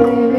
there.